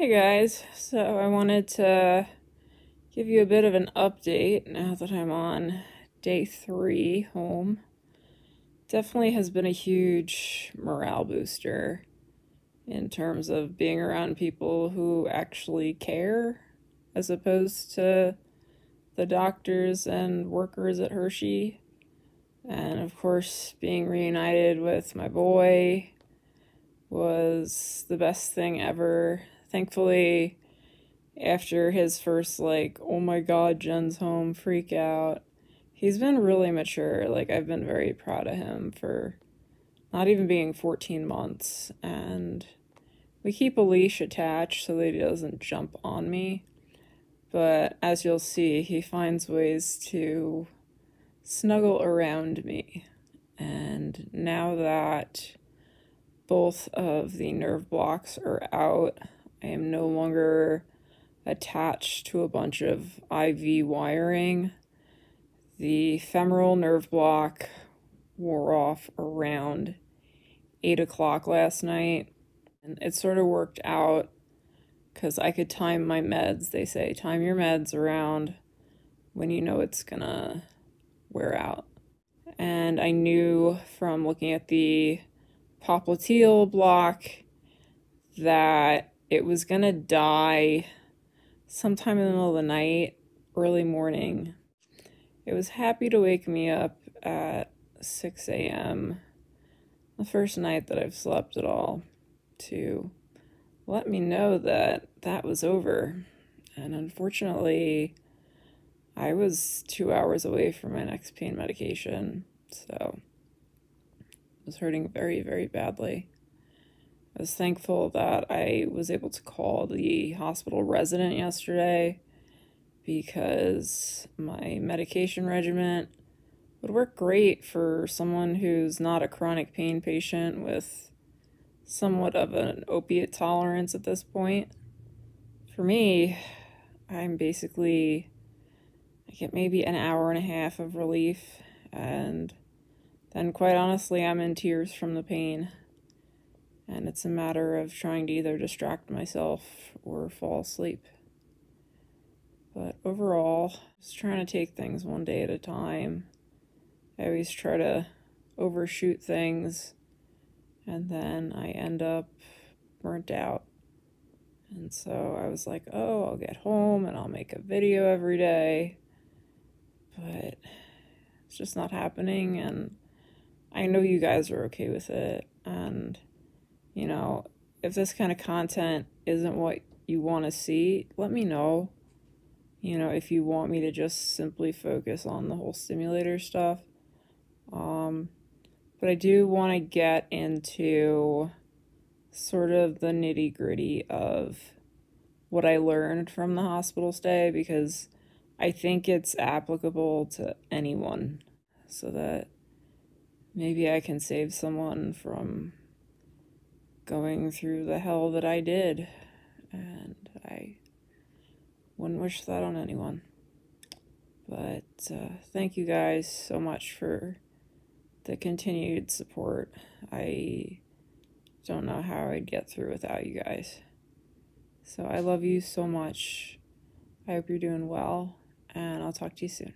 Hey guys, so I wanted to give you a bit of an update now that I'm on day three home. Definitely has been a huge morale booster in terms of being around people who actually care as opposed to the doctors and workers at Hershey. And of course, being reunited with my boy was the best thing ever thankfully, after his first, like, oh my god, Jen's home freak out, he's been really mature. Like, I've been very proud of him for not even being 14 months. And we keep a leash attached so that he doesn't jump on me. But as you'll see, he finds ways to snuggle around me. And now that both of the nerve blocks are out, I am no longer attached to a bunch of IV wiring. The femoral nerve block wore off around 8 o'clock last night. And it sort of worked out because I could time my meds. They say time your meds around when you know it's gonna wear out. And I knew from looking at the popliteal block that it was gonna die sometime in the middle of the night, early morning. It was happy to wake me up at 6 a.m. the first night that I've slept at all to let me know that that was over. And unfortunately, I was two hours away from my next pain medication, so I was hurting very, very badly. I was thankful that I was able to call the hospital resident yesterday because my medication regimen would work great for someone who's not a chronic pain patient with somewhat of an opiate tolerance at this point. For me, I'm basically, I get maybe an hour and a half of relief, and then quite honestly, I'm in tears from the pain and it's a matter of trying to either distract myself or fall asleep. But overall, just trying to take things one day at a time. I always try to overshoot things, and then I end up burnt out. And so I was like, oh, I'll get home and I'll make a video every day. But it's just not happening, and I know you guys are okay with it. And you know, if this kind of content isn't what you want to see, let me know. You know, if you want me to just simply focus on the whole stimulator stuff. Um, but I do want to get into sort of the nitty gritty of what I learned from the hospital stay because I think it's applicable to anyone so that maybe I can save someone from going through the hell that I did. And I wouldn't wish that on anyone. But uh, thank you guys so much for the continued support. I don't know how I'd get through without you guys. So I love you so much. I hope you're doing well, and I'll talk to you soon.